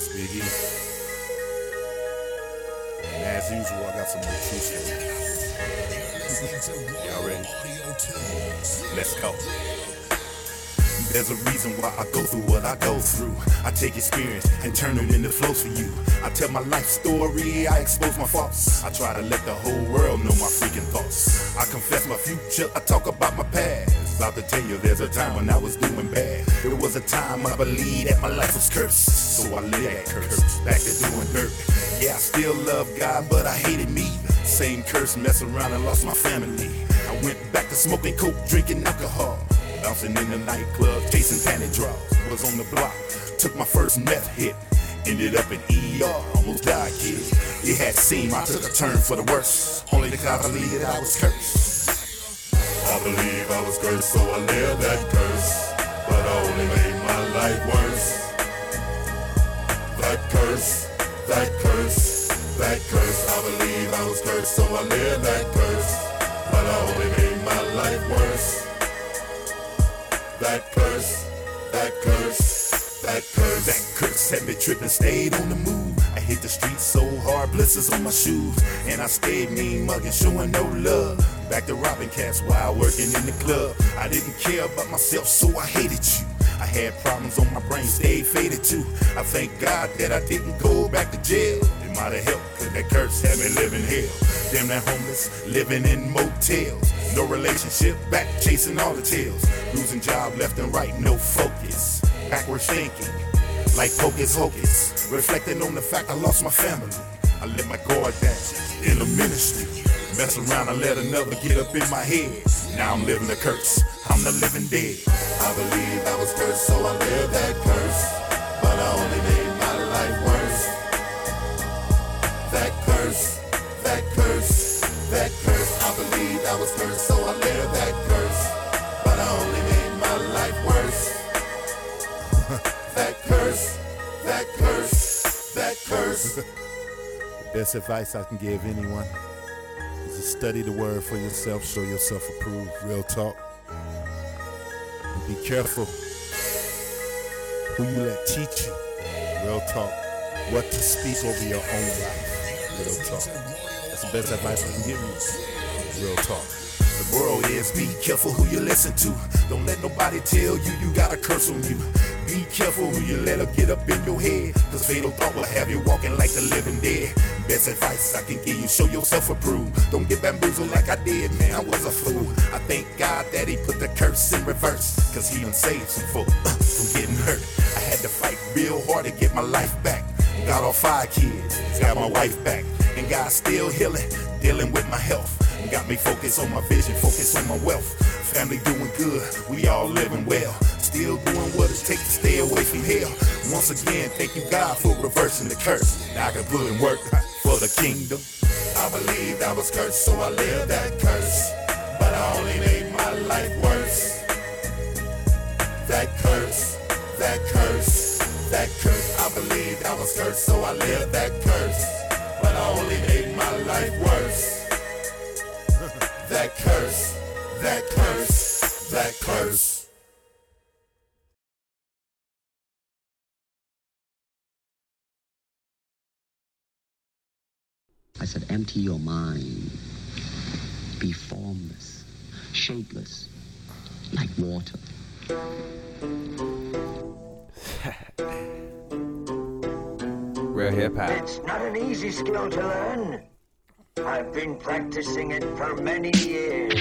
Peace, Biggie. And as usual, I got some more truth for you. Y'all ready? Let's go. There's a reason why I go through what I go through. I take experience and turn it into flows for you. I tell my life story, I expose my faults. I try to let the whole world know my freaking thoughts. I confess my future, I talk about my past. About to tell you there's a time when I was doing bad. There was a time I believed that my life was cursed. So I live that curse, back to doing dirt. Yeah, I still love God, but I hated me. Same curse, mess around and lost my family. I went back to smoking coke, drinking alcohol. Bouncing in the nightclub, chasing panty draws. Was on the block, took my first meth hit. Ended up in ER, almost died, kid. It had seemed I took a turn for the worse. Only because I believed I was cursed. Believe I was cursed, so I lived that curse. But I only made my life worse. That curse, that curse, that curse. I believe I was cursed, so I lived that curse. But I only made my life worse. That curse, that curse, that curse. That curse had me tripping, stayed on the move. Hit the streets so hard, blisters on my shoes. And I stayed mean mugging, showing no love. Back to robbing cats while working in the club. I didn't care about myself, so I hated you. I had problems on my brain, stayed faded too. I thank God that I didn't go back to jail. It might have helped, cause that curse had me living hell. Damn that homeless, living in motels. No relationship, back chasing all the tails. Losing job left and right, no focus. Backwards thinking, like hocus hocus. Reflecting on the fact I lost my family. I let my guard down in the ministry. Mess around I let another get up in my head. Now I'm living the curse. I'm the living dead. I believe I was cursed, so I lived that curse. But I only made my life worse. That curse, that curse, that curse. I believe I was cursed, so I lived that curse. That curse. The best advice I can give anyone is to study the word for yourself, show yourself approved. Real talk. And be careful who you let teach you. Real talk. What to speak over your own life. Real talk. That's the best advice I can give you. Real talk. The world is be careful who you listen to. Don't let nobody tell you you got a curse on you. Be careful who you let her get up in your head. Cause fatal thought will have you walking like the living dead. Best advice I can give you, show yourself approved. Don't get bamboozled like I did, man. I was a fool. I thank God that he put the curse in reverse. Cause he done saved some folk uh, from getting hurt. I had to fight real hard to get my life back. Got all five kids, got my wife back. And God's still healing, dealing with my health. Got me focused on my vision, focused on my wealth. Family doing good, we all living well. Still doing what it takes Once again, thank you God for reversing the curse. Now I can put in work for the kingdom. I believed I was cursed, so I lived that curse. But I only made my life worse. That curse, that curse, that curse. I believed I was cursed, so I lived that curse. But I only made my life worse. that curse, that curse, that curse. I said, empty your mind. Be formless, shapeless, like water. Real hip hop. It's not an easy skill to learn. I've been practicing it for many years.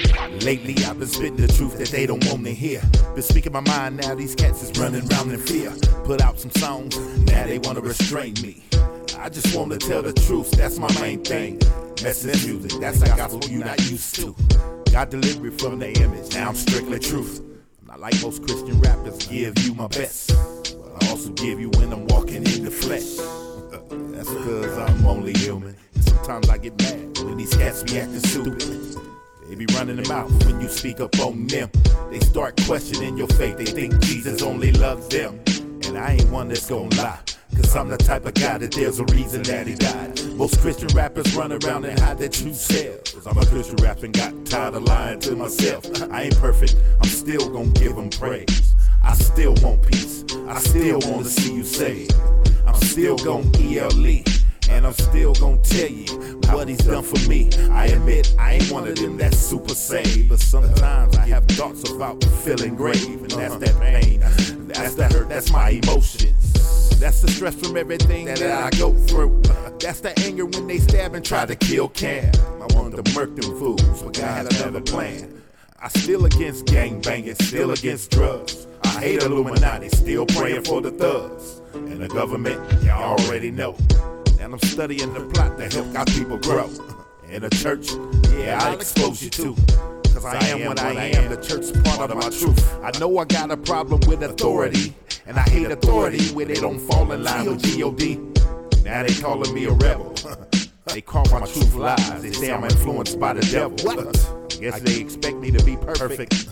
Lately I've been spitting the truth that they don't want to hear. Been speaking my mind now, these cats is running round in fear. Put out some songs, now they wanna restrain me. I just wanna tell the truth, that's my main thing. Message music, that's the gospel you not used to. Got delivery from the image, now I'm strictly truth. I'm not like most Christian rappers, give you my best. But I also give you when I'm walking in the flesh. That's because I'm only human. And sometimes I get mad when these cats be acting stupid. They be running them out when you speak up on them. They start questioning your faith. They think Jesus only loves them. And I ain't one that's gonna lie. Cause I'm the type of guy that there's a reason that he died. Most Christian rappers run around and hide their true selves. I'm a Christian rapper and got tired of lying to myself. I ain't perfect, I'm still gonna give him praise. I still want peace, I still wanna see you saved. I'm still gon' ELE. And I'm still gonna tell you what he's done for me. I admit I ain't one of them that's super saved, but sometimes I have thoughts about feeling grave, and that's that pain, that's that hurt, that's my emotions. That's the stress from everything that I go through. That's the anger when they stab and try to kill Cam. I wanted to murk them fools, but God had another plan. I still against gang banging, still against drugs. I hate Illuminati, still praying for the thugs. And the government, y'all already know. And I'm studying the plot to help our people grow. In the church, yeah, I'll expose you to. Cause I am what I am, the church's part of my truth. I know I got a problem with authority. And I hate authority where they don't fall in line with G.O.D. Now they calling me a rebel. They call my truth lies. They say I'm influenced by the devil. What? I guess they expect me to be perfect.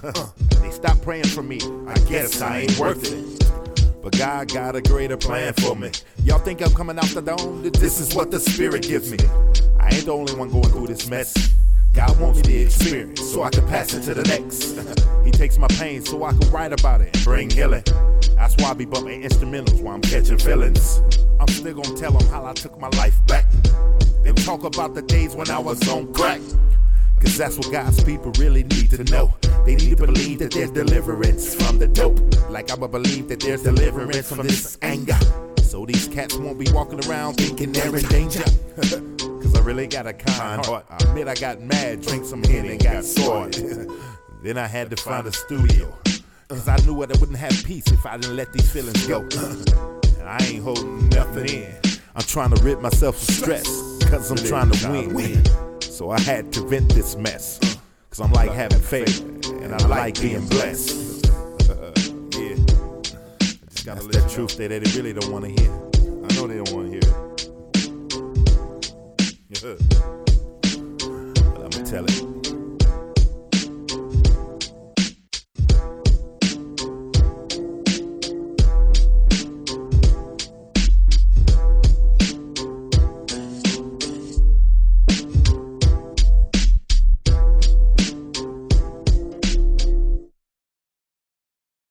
they stop praying for me. I guess I ain't worth it. But God got a greater plan for me. Y'all think I'm coming out the dome? This is what the Spirit gives me. I ain't the only one going through this mess. God wants me to experience so I can pass it to the next. he takes my pain so I can write about it and bring healing. That's why I be bumping instrumentals while I'm catching feelings. I'm still gonna tell them how I took my life back. Then talk about the days when I was on crack. Cause that's what God's people really need to know. They need to believe that there's deliverance from the dope. Like I'ma believe that there's deliverance from this anger. So these cats won't be walking around thinking they're in danger. Cause I really got a kind heart. I admit I got mad, drank some Henny and got sore. then I had to find a studio. Cause I knew I wouldn't have peace if I didn't let these feelings go. And I ain't holding nothing in. I'm trying to rid myself of stress. Cause I'm trying to win. So I had to vent this mess. Cause I'm like having faith. And I like being blessed. yeah. That's that truth that they really don't want to hear. I know they don't want to hear it. Yeah. But I'm to tell it.